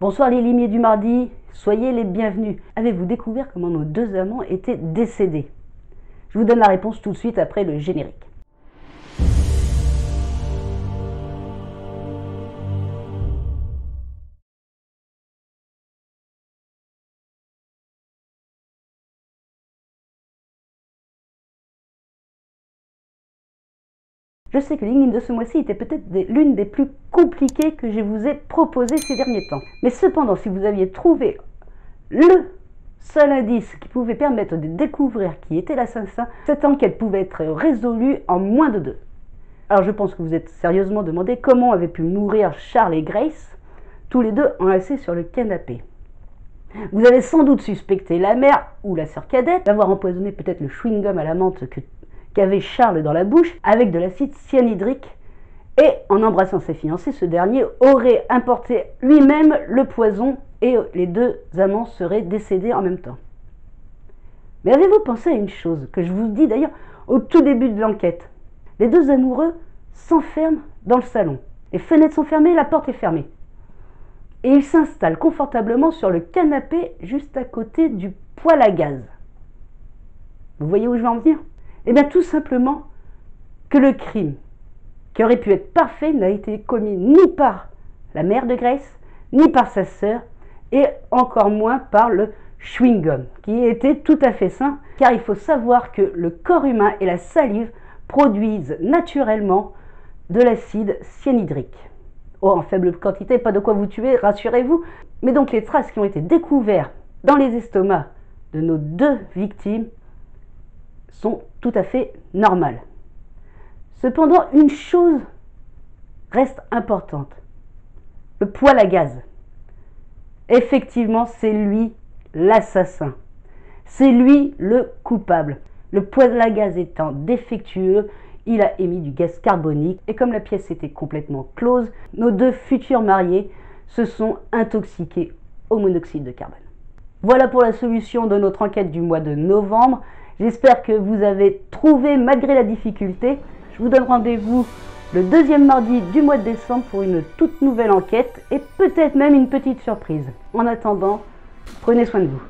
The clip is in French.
Bonsoir les limiers du mardi, soyez les bienvenus. Avez-vous découvert comment nos deux amants étaient décédés? Je vous donne la réponse tout de suite après le générique. Je sais que l'énigme de ce mois-ci était peut-être l'une des plus compliquées que je vous ai proposées ces derniers temps. Mais cependant, si vous aviez trouvé le seul indice qui pouvait permettre de découvrir qui était l'assassin, cette enquête pouvait être résolue en moins de deux. Alors je pense que vous êtes sérieusement demandé comment avaient pu mourir Charles et Grace, tous les deux enlacés sur le canapé. Vous avez sans doute suspecté la mère ou la sœur cadette d'avoir empoisonné peut-être le chewing-gum à la menthe que qu'avait Charles dans la bouche avec de l'acide cyanhydrique et en embrassant ses fiancés, ce dernier aurait importé lui-même le poison et les deux amants seraient décédés en même temps. Mais avez-vous pensé à une chose que je vous dis d'ailleurs au tout début de l'enquête? Les deux amoureux s'enferment dans le salon. Les fenêtres sont fermées, la porte est fermée. Et ils s'installent confortablement sur le canapé juste à côté du poêle à gaz. Vous voyez où je veux en venir? Eh bien tout simplement que le crime, qui aurait pu être parfait, n'a été commis ni par la mère de Grace, ni par sa sœur, et encore moins par le chewing-gum, qui était tout à fait sain, car il faut savoir que le corps humain et la salive produisent naturellement de l'acide cyanhydrique. Oh, en faible quantité, pas de quoi vous tuer, rassurez-vous. Mais donc les traces qui ont été découvertes dans les estomacs de nos deux victimes sont tout à fait normales. Cependant, une chose reste importante. Le poêle à gaz. Effectivement, c'est lui l'assassin. C'est lui le coupable. Le poêle à gaz étant défectueux, il a émis du gaz carbonique et comme la pièce était complètement close, nos deux futurs mariés se sont intoxiqués au monoxyde de carbone. Voilà pour la solution de notre enquête du mois de novembre. J'espère que vous avez trouvé malgré la difficulté. Je vous donne rendez-vous le deuxième mardi du mois de décembre pour une toute nouvelle enquête et peut-être même une petite surprise. En attendant, prenez soin de vous.